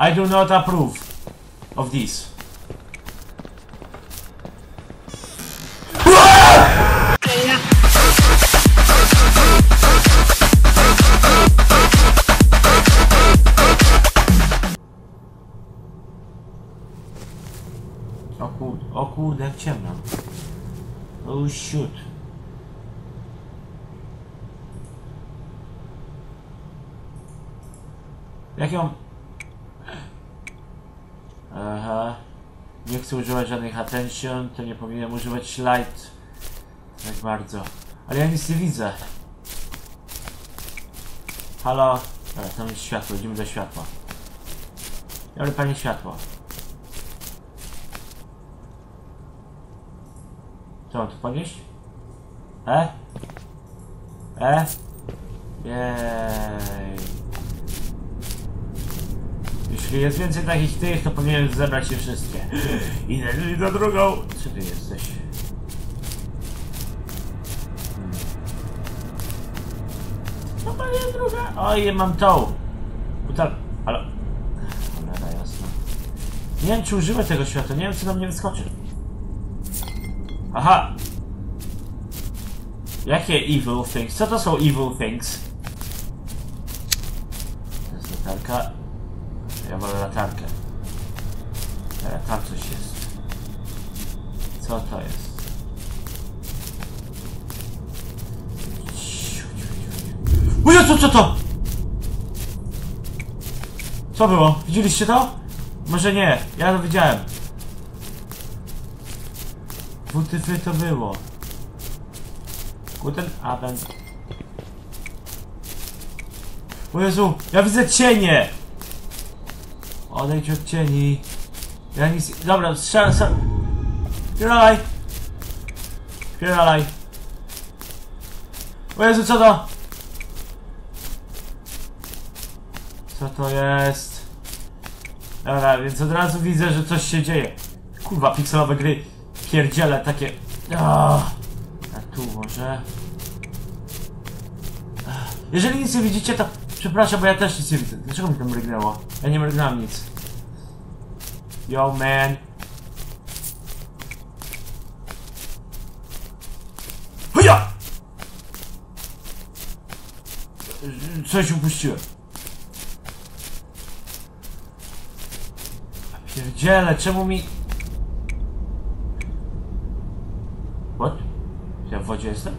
I do not approve of this. O kurde, o kurde, jak ciemno. Oh shoot. Jak ją... Um, Aha. Nie chcę używać żadnych attention, to nie powinienem używać light. Tak bardzo. Ale ja nic nie widzę. Halo? Dobra, tam jest światło, idziemy do światła. Dobry panie światło. Co mam tu podnieść? E? E? Jej. Jeśli jest więcej takich tych, to powinienem zebrać je wszystkie. Idę na drugą. Co ty jesteś? Hmm. No to jest druga. Oj, mam tą. Butel. Halo. Cholera jasna. Nie wiem, czy używę tego światła. Nie wiem, co na mnie wyskoczy. Aha! Jakie evil things? Co to są evil things? To jest latarka. Ja wolę latarkę. Ale tam coś jest. Co to jest? O co to? Co było? Widzieliście to? Może nie, ja to widziałem. WTF to było? Guten Abend. O Jezu, ja widzę cienie! Odejdź od cieni. Ja nic... Dobra, strzelam... strzelam. Spierdalaj! Spierdalaj! O Jezu, co to? Co to jest? Dobra, więc od razu widzę, że coś się dzieje. Kurwa, pikselowe gry. Pierdziele takie... Ah. A tu może... Jeżeli nic nie widzicie, to... Przepraszam, bo ja też nic nie widzę. Dlaczego mi to mrygnęło? Ja nie mrygnąłem nic. Yo, man. Huja! Coś upuściłem. Pierdziele, czemu mi... What? Ja w wodzie jestem?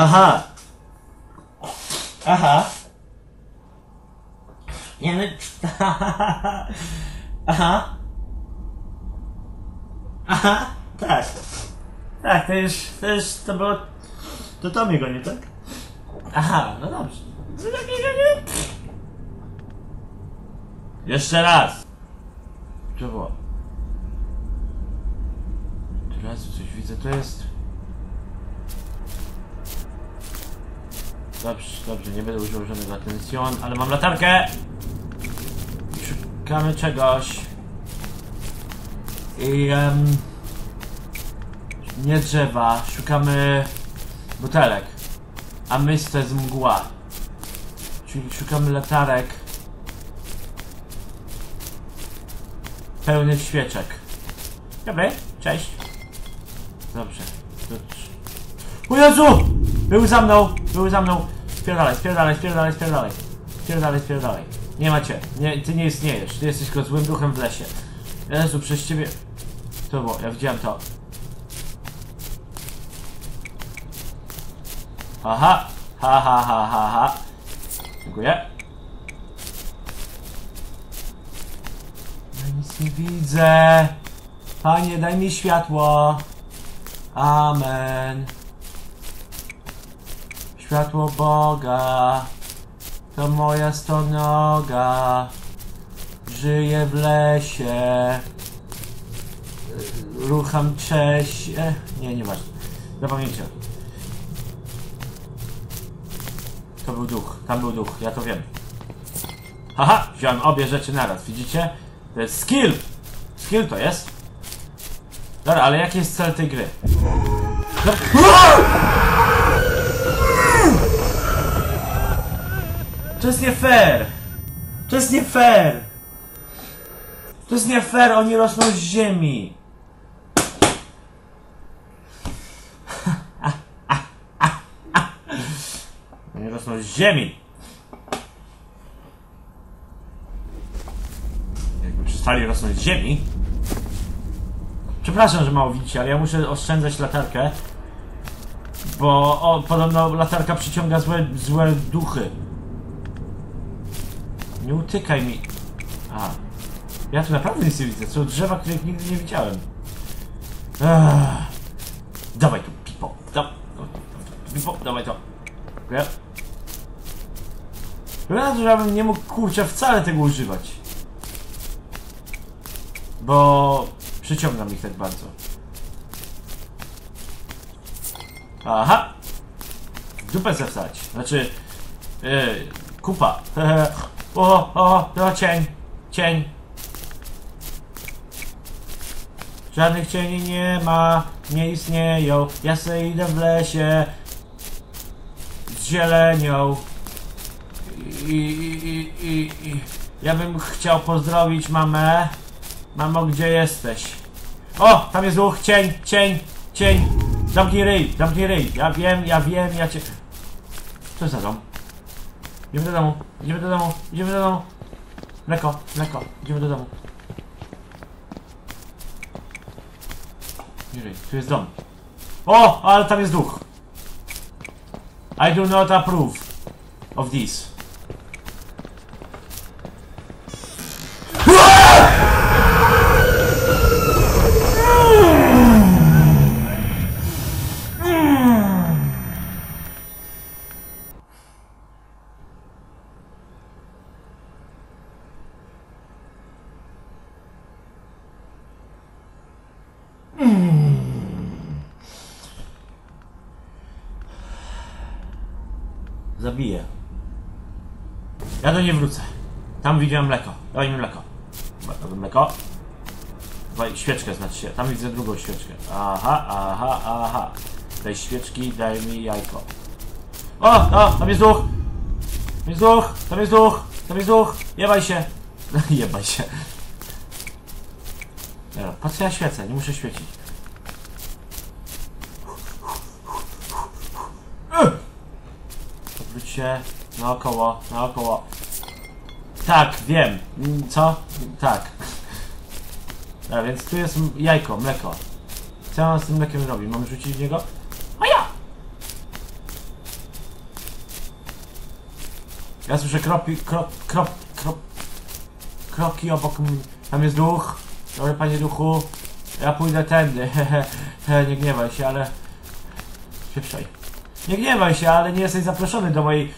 Aha. Aha. Nie no... Aha. Aha. Tak. Tak, to już, to już, to było... To to go, nie tak? Aha, no dobrze. Jeszcze raz. Co było? Teraz coś widzę, to jest... Dobrze, dobrze, nie będę używał żadnego atencjon, ale mam latarkę! Szukamy czegoś. I em, nie drzewa, szukamy butelek. A to jest mgła. Czyli szukamy latarek. Pełnych świeczek. Dobry, cześć. Dobrze. O Jezu! Był za mną! Był za mną! Spierdalaj, spierdalaj, spierdalaj, spierdalaj. Spierdalaj, spierdalaj. Nie macie. Nie, ty nie istniejesz. Ty jesteś tylko złym duchem w lesie. Jezu, przez ciebie... To było, ja widziałem to. Aha! Ha, ha, ha, ha, ha. Dziękuję. Ja nic nie widzę. Panie, daj mi światło. Amen. Światło Boga. To moja stonoga. Żyję w lesie. Rucham cześć. E, nie, nieważne. Zapomnijcie. To był duch. Tam był duch. Ja to wiem. Haha! Wziąłem obie rzeczy naraz. Widzicie? To jest skill! Skill to jest. Dobra, ale jaki jest cel tej gry? No. To jest nie fair! To jest nie fair! To jest nie fair, oni rosną z ziemi! Oni rosną z ziemi! Jakby przestali rosnąć z ziemi. Przepraszam, że mało widzicie, ale ja muszę oszczędzać latarkę. Bo o, podobno latarka przyciąga złe, złe duchy. Nie utykaj mi. A. Ja tu naprawdę nic nie widzę. Są drzewa, których nigdy nie widziałem. Ech. Dawaj tu, pipo. Da pipo, dawaj to. Dziękuję. Wygląda że bym nie mógł kurczę wcale tego używać. Bo przyciągam ich tak bardzo. Aha! Dupę zewstać. Znaczy... Yy, kupa. o, o, to cień. Cień. Żadnych cieni nie ma, nie istnieją. Ja se idę w lesie z zielenią. I, i, i, i, i ja bym chciał pozdrowić mamę. Mamo, gdzie jesteś? O, tam jest duch, cień, cień, cień. Zamknij ryj, zamknij ryj. Ja wiem, ja wiem, ja cię... Co za dom? Idziemy do domu, idziemy do domu, idziemy do domu. Mleko, mleko, idziemy do domu. Ryj, tu jest dom. O, ale tam jest duch. I do not approve of this. Zabiję. Ja do niej wrócę. Tam widziałem mleko. Daj mi mleko. Daj mleko. Daj świeczkę znaczy się. Tam widzę drugą świeczkę. Aha, aha, aha. Daj świeczki, daj mi jajko. O, o, tam jest duch! Tam jest duch, tam jest duch, tam jest duch. Jebaj się. Jebaj się. Dobra, patrz ja świecę, nie muszę świecić. Odwróć się naokoło, naokoło. Tak, wiem. Co? Tak. Dobra, więc tu jest jajko, mleko. Co on z tym mlekiem robi? Mam rzucić w niego? A ja! Ja słyszę kropi, krop, krop, krop, kroki obok mnie. Tam jest duch. Dobry panie duchu. Ja pójdę tędy. Hehe, nie gniewaj się, ale... Pieprzaj. Nie gniewaj się, ale nie jesteś zaproszony do mojej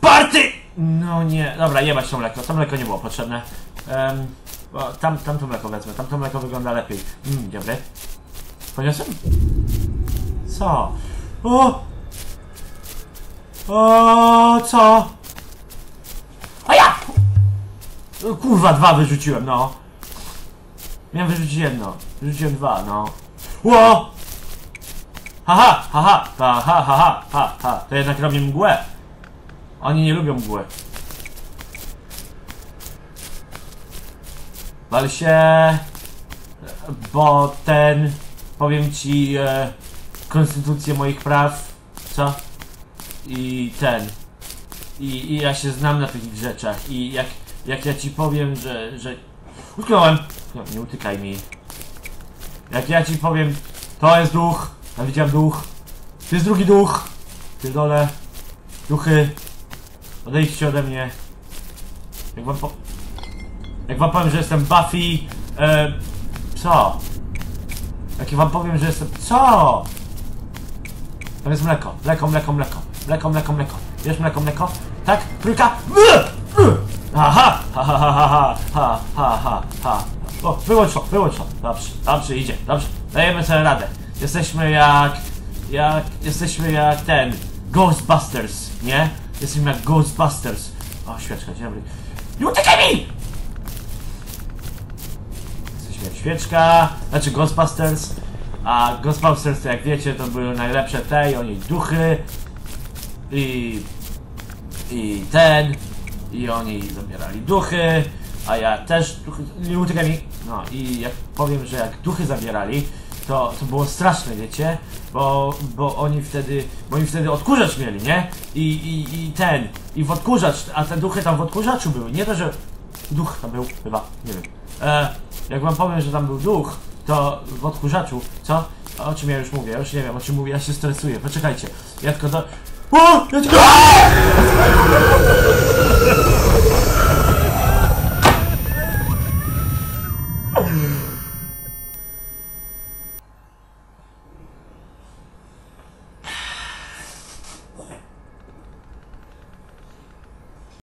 party! No nie, dobra, jebać to mleko. To mleko nie było potrzebne. Um, bo tam, tam to mleko wezmę. Tam to mleko wygląda lepiej. Mm, dobry. Poniosłem? Co? O! O, co? A ja! O, Kurwa, dwa wyrzuciłem, no. Miałem wyrzucić jedno. Wyrzuciłem dwa, no. Ło! Haha, haha, ha, ha, ha, ha, ha, ha. To jednak robię mgłę. Oni nie lubią mgły. Wal się, bo ten, powiem ci, e, konstytucję moich praw, co? I ten. I, I ja się znam na tych rzeczach i jak, jak ja ci powiem, że, że... Utknąłem! Nie utykaj mi. Jak ja ci powiem, to jest duch, ja widziałem duch, to jest drugi duch, pierdolę, duchy, odejdźcie ode mnie. Jak wam po... Jak wam powiem, że jestem Buffy, e, co? Jak wam powiem, że jestem, co? Tam jest mleko, mleko, mleko, mleko, mleko, mleko, mleko. Wiesz mleko, mleko? Tak? Trójka? Aha! Ha, ha, ha, ha, ha, ha, ha, ha. O, wyłącz to, wyłącz to. Dobrze, dobrze, idzie, dobrze. Dajemy sobie radę. Jesteśmy jak... jak... jesteśmy jak ten... Ghostbusters, nie? Jesteśmy jak Ghostbusters. O, świeczka, dzień dobry. Nie uciekaj! Jesteśmy jak świeczka, znaczy Ghostbusters. A Ghostbusters, jak wiecie, to były najlepsze te i oni duchy. I i ten, i oni zabierali duchy, a ja też duchy, nie utykaj mi. No i jak powiem, że jak duchy zabierali, to, to było straszne, wiecie, bo, bo oni wtedy, bo oni wtedy odkurzacz mieli, nie? I, i, i ten, i w odkurzacz, a te duchy tam w odkurzaczu były, nie to, że duch tam był, chyba, nie wiem. E, jak wam powiem, że tam był duch, to w odkurzaczu, co? O czym ja już mówię, ja już nie wiem, o czym mówię, ja się stresuję, poczekajcie, ja tylko do... O! Ja tylko...